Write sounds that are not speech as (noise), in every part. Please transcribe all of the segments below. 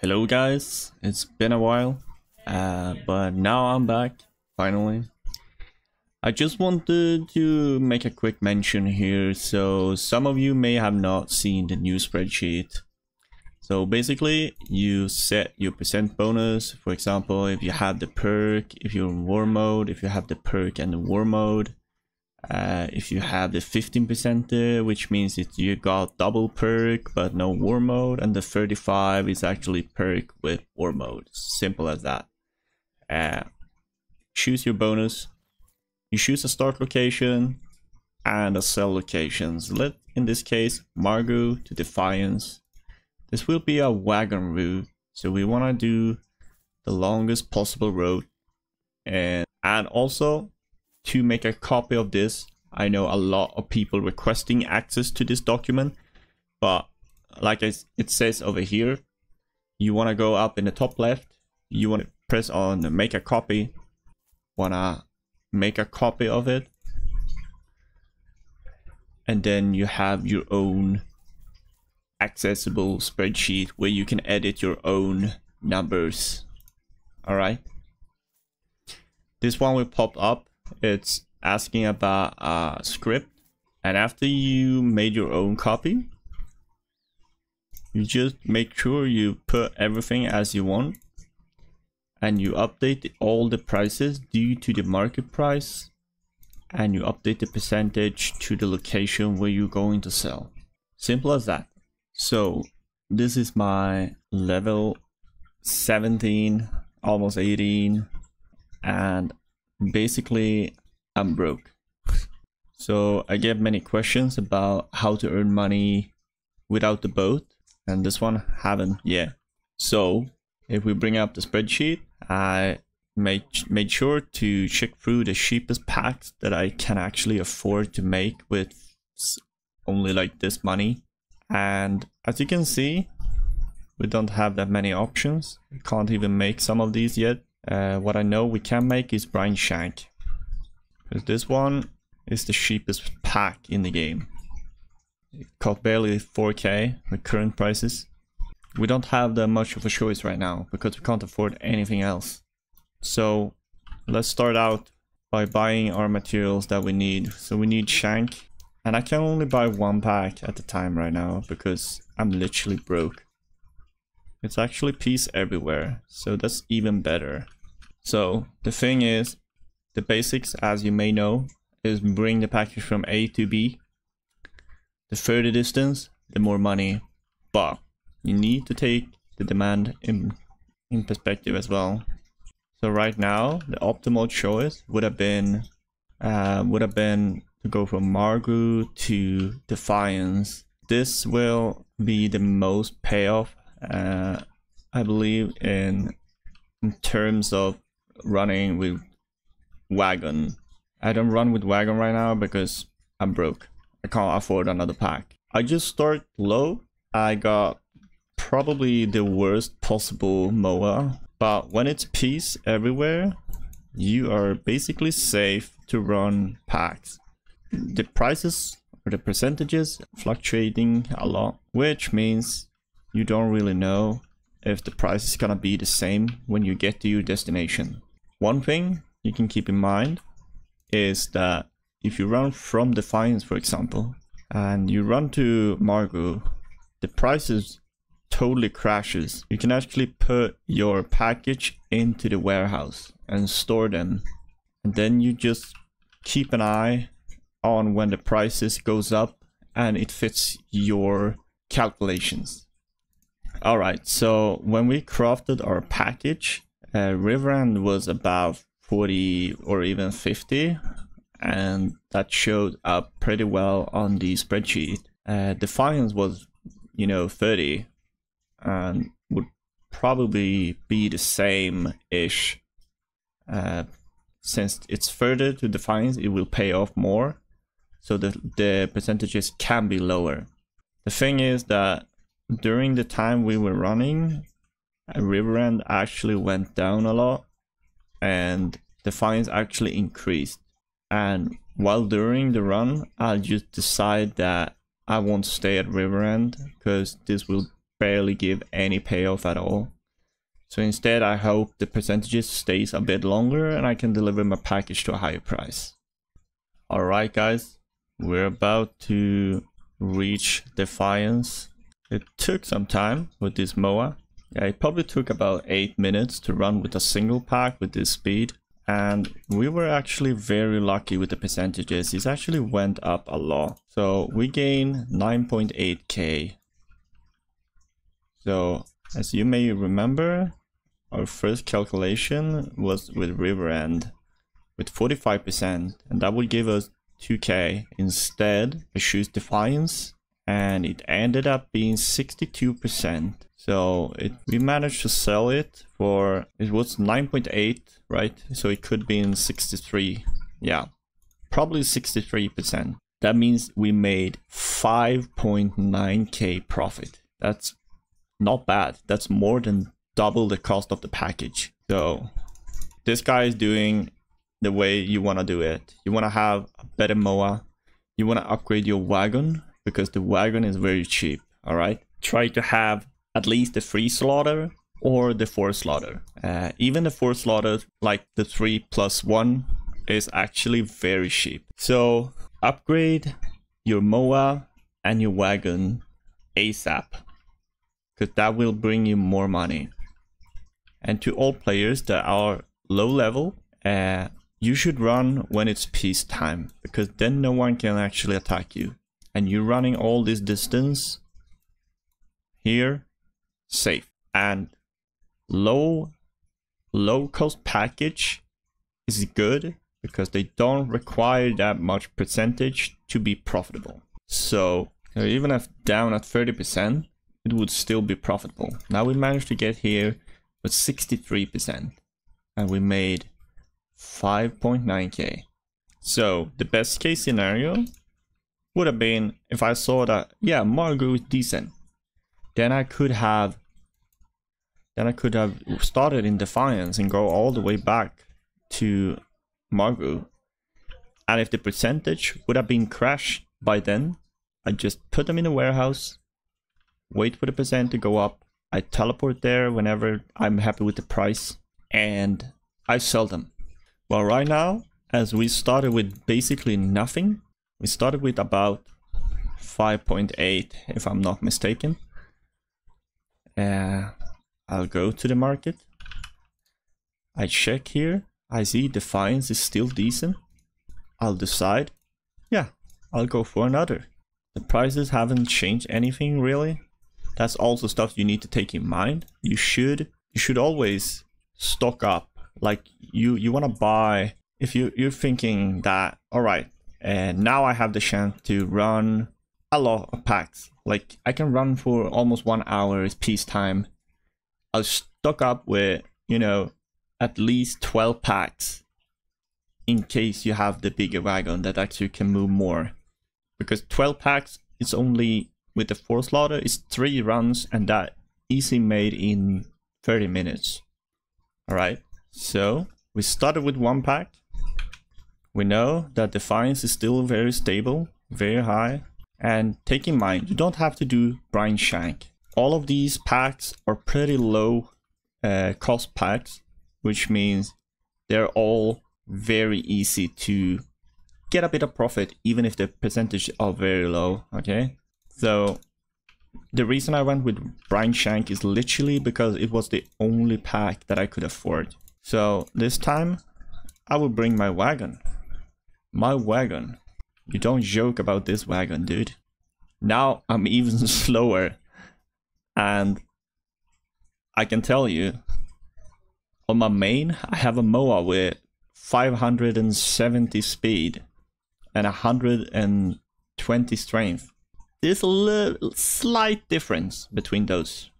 Hello guys, it's been a while, uh, but now I'm back, finally. I just wanted to make a quick mention here, so some of you may have not seen the new spreadsheet. So basically, you set your percent bonus, for example, if you have the perk, if you're in war mode, if you have the perk and the war mode, uh, if you have the 15% there, which means that you got double perk but no war mode, and the 35 is actually perk with war mode. Simple as that. Uh, choose your bonus. You choose a start location and a sell locations. Let in this case Margoo to Defiance. This will be a wagon route, so we want to do the longest possible road, and and also to make a copy of this. I know a lot of people requesting access to this document, but like it says over here, you want to go up in the top left, you want to press on make a copy, want to make a copy of it, and then you have your own accessible spreadsheet where you can edit your own numbers. Alright. This one will pop up it's asking about a script and after you made your own copy you just make sure you put everything as you want and you update all the prices due to the market price and you update the percentage to the location where you're going to sell. Simple as that. So this is my level 17 almost 18 and basically I'm broke. So I get many questions about how to earn money without the boat and this one haven't yet. So if we bring up the spreadsheet, I made, made sure to check through the cheapest packs that I can actually afford to make with only like this money. And as you can see, we don't have that many options. We can't even make some of these yet. Uh, what I know we can make is Brine Shank. Because this one is the cheapest pack in the game. It cost barely 4k with current prices. We don't have that much of a choice right now because we can't afford anything else. So let's start out by buying our materials that we need. So we need Shank. And I can only buy one pack at a time right now because I'm literally broke. It's actually peace everywhere, so that's even better. So the thing is, the basics, as you may know, is bring the package from A to B. The further distance, the more money. But you need to take the demand in, in perspective as well. So right now, the optimal choice would have been uh, would have been to go from Margu to Defiance. This will be the most payoff uh, I believe in in terms of running with wagon. I don't run with wagon right now because I'm broke. I can't afford another pack. I just start low. I got probably the worst possible MOA. But when it's peace everywhere, you are basically safe to run packs. The prices or the percentages fluctuating a lot, which means you don't really know if the price is gonna be the same when you get to your destination. One thing you can keep in mind is that if you run from Defiance, for example, and you run to Margoo, the prices totally crashes. You can actually put your package into the warehouse and store them. And then you just keep an eye on when the prices goes up and it fits your calculations. Alright, so when we crafted our package, uh, Riverend was about 40 or even 50 and that showed up pretty well on the spreadsheet. Uh, Defiance was, you know, 30 and would probably be the same-ish. Uh, since it's further to Defiance, it will pay off more. So the, the percentages can be lower. The thing is that during the time we were running, Riverend actually went down a lot and Defiance actually increased. And while during the run, I'll just decide that I won't stay at Riverend because this will barely give any payoff at all. So instead, I hope the percentages stays a bit longer and I can deliver my package to a higher price. Alright guys, we're about to reach Defiance. It took some time with this MOA. Yeah, it probably took about 8 minutes to run with a single pack with this speed. And we were actually very lucky with the percentages. It actually went up a lot. So we gained 9.8k. So as you may remember, our first calculation was with Riverend with 45% and that would give us 2k. Instead, I choose Defiance and it ended up being 62%. So it we managed to sell it for, it was 9.8, right? So it could be in 63, yeah, probably 63%. That means we made 5.9k profit. That's not bad. That's more than double the cost of the package. So this guy is doing the way you want to do it. You want to have a better MOA. You want to upgrade your wagon because the wagon is very cheap. All right. Try to have at least the three slotter or the four slotter. Uh, even the four slotter, like the three plus one, is actually very cheap. So upgrade your MOA and your wagon ASAP because that will bring you more money. And to all players that are low level, uh, you should run when it's peace time because then no one can actually attack you. And you're running all this distance here, safe. And low, low cost package is good because they don't require that much percentage to be profitable. So even if down at 30%, it would still be profitable. Now we managed to get here with 63% and we made 5.9k. So the best case scenario would have been if I saw that, yeah, Margot is decent. Then I could have then I could have started in Defiance and go all the way back to Margot. And if the percentage would have been crashed by then, I just put them in a warehouse, wait for the percent to go up. I teleport there whenever I'm happy with the price and I sell them. Well, right now, as we started with basically nothing, we started with about 5.8 if I'm not mistaken. Uh, I'll go to the market. I check here. I see Defiance is still decent. I'll decide. Yeah, I'll go for another. The prices haven't changed anything really that's also stuff you need to take in mind. You should you should always stock up. Like you you want to buy if you you're thinking that all right, and now I have the chance to run a lot of packs. Like I can run for almost one hour. It's peacetime. I'll stock up with you know at least 12 packs in case you have the bigger wagon that actually can move more because 12 packs is only with the four slotter is three runs and that easy made in 30 minutes. Alright, so we started with one pack. We know that Defiance is still very stable, very high. And take in mind, you don't have to do Brine Shank. All of these packs are pretty low uh, cost packs, which means they're all very easy to get a bit of profit, even if the percentage are very low, okay? So the reason I went with Brine Shank is literally because it was the only pack that I could afford. So this time I will bring my wagon. My wagon. You don't joke about this wagon, dude. Now I'm even (laughs) slower. And I can tell you, on my main, I have a MOA with 570 speed and 120 strength. There's a little slight difference between those.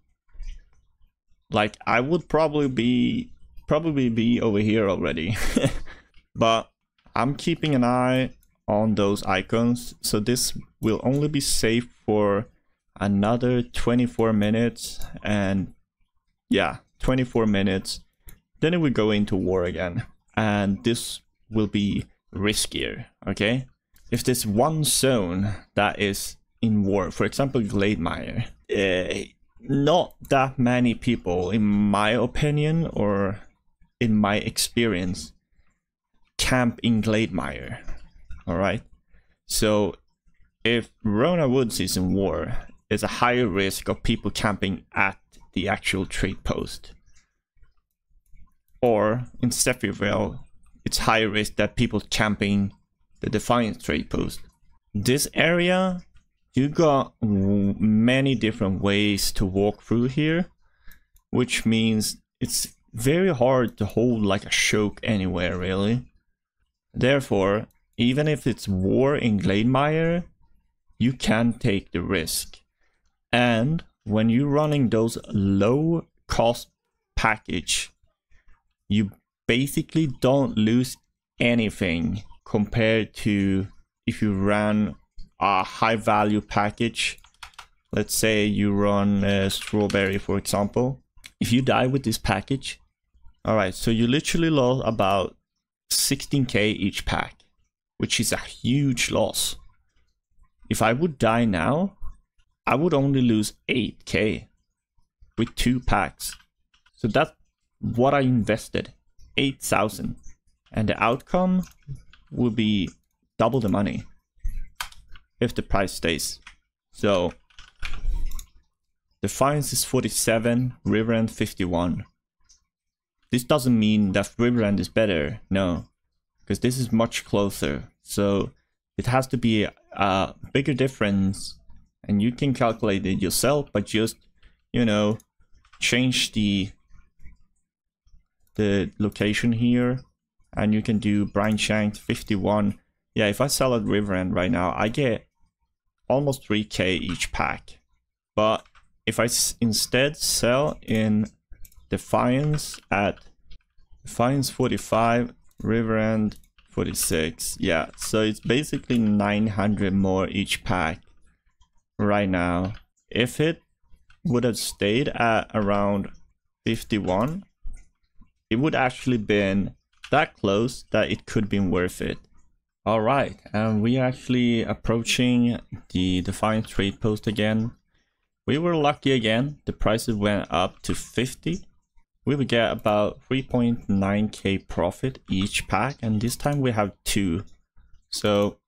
Like I would probably be probably be over here already. (laughs) but I'm keeping an eye on those icons. So this will only be safe for another 24 minutes and yeah, 24 minutes. Then it will go into war again. And this will be riskier, okay? If there's one zone that is in war, for example, Glademire, uh, not that many people, in my opinion or in my experience, camp in Glademire. Alright? So if Rohna Woods is in war, there's a higher risk of people camping at the actual trade post. Or in Sephiroth, it's higher risk that people camping the Defiance trade post. This area, you got many different ways to walk through here, which means it's very hard to hold like a choke anywhere really. Therefore, even if it's war in Glademire, you can take the risk. And when you're running those low cost package, you basically don't lose anything compared to if you run a high value package. Let's say you run a strawberry, for example. If you die with this package, all right, so you literally lost about 16k each pack, which is a huge loss. If I would die now, I would only lose 8k with two packs. So that's what I invested, 8,000. And the outcome will be double the money if the price stays. So Defiance is 47, river Riverend 51. This doesn't mean that Riverend is better, no. Because this is much closer. So it has to be a bigger difference and you can calculate it yourself but just you know change the the location here and you can do brine shank 51 yeah if i sell at riverend right now i get almost 3k each pack but if i instead sell in defiance at defiance 45 riverend 46 yeah so it's basically 900 more each pack right now. If it would have stayed at around 51, it would actually been that close that it could been worth it. Alright, and we are actually approaching the Defiant trade post again. We were lucky again, the prices went up to 50. We would get about 3.9k profit each pack and this time we have two. So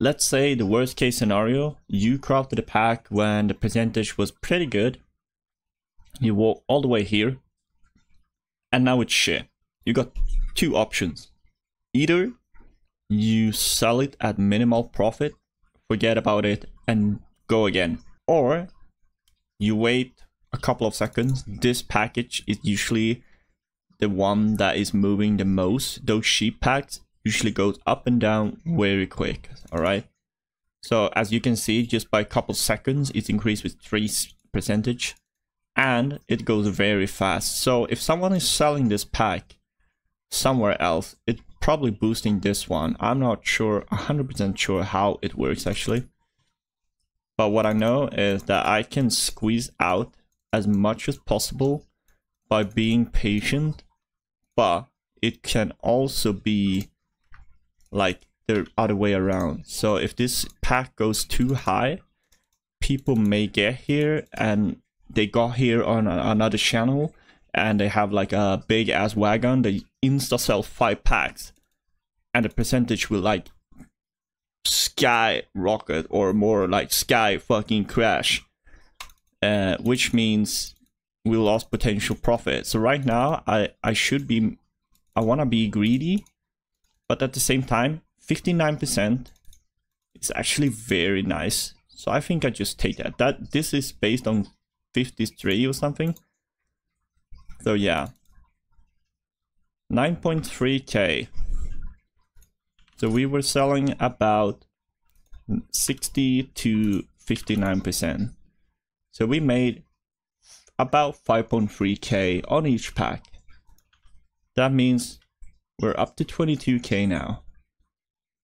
let's say the worst case scenario, you crafted a pack when the percentage was pretty good. You walk all the way here. And now it's shit. You got two options. Either you sell it at minimal profit, forget about it, and go again. Or you wait a couple of seconds. This package is usually the one that is moving the most. Those sheep packs usually goes up and down very quick all right so as you can see just by a couple seconds it's increased with three percentage and it goes very fast so if someone is selling this pack somewhere else it's probably boosting this one i'm not sure 100 percent sure how it works actually but what i know is that i can squeeze out as much as possible by being patient but it can also be like the other way around. So if this pack goes too high, people may get here and they got here on another channel and they have like a big ass wagon, they insta sell five packs and the percentage will like skyrocket or more like sky fucking crash. Uh, which means we lost potential profit. So right now I, I should be I wanna be greedy but at the same time 59% is actually very nice. So I think I just take that. That this is based on 53 or something. So yeah. 9.3k so we were selling about 60 to 59% so we made about 5.3k on each pack that means we're up to 22k now.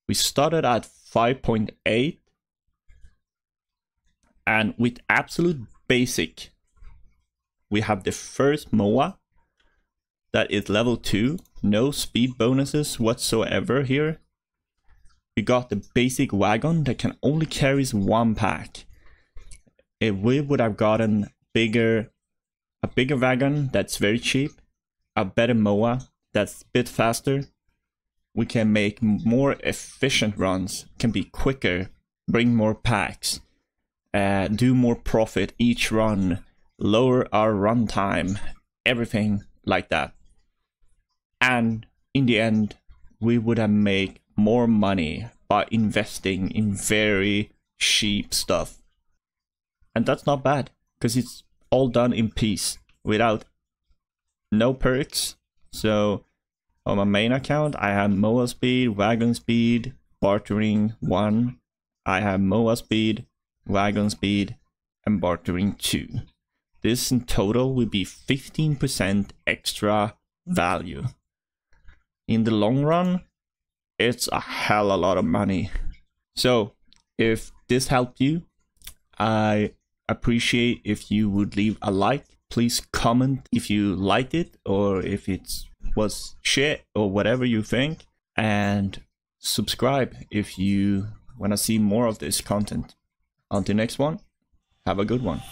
We started at 5.8 and with absolute basic we have the first MOA that is level 2, no speed bonuses whatsoever here. We got the basic wagon that can only carries one pack. If we would have gotten bigger, a bigger wagon that's very cheap, a better MOA that's a bit faster, we can make more efficient runs, can be quicker, bring more packs, uh, do more profit each run, lower our run time, everything like that. And in the end, we would have made more money by investing in very cheap stuff. And that's not bad, because it's all done in peace, without no perks. So on my main account, I have MOA speed, wagon speed, bartering 1. I have MOA speed, wagon speed, and bartering 2. This in total will be 15% extra value. In the long run, it's a hell a lot of money. So, if this helped you, I appreciate if you would leave a like. Please comment if you liked it or if it was shit or whatever you think. And subscribe if you want to see more of this content. Until next one, have a good one.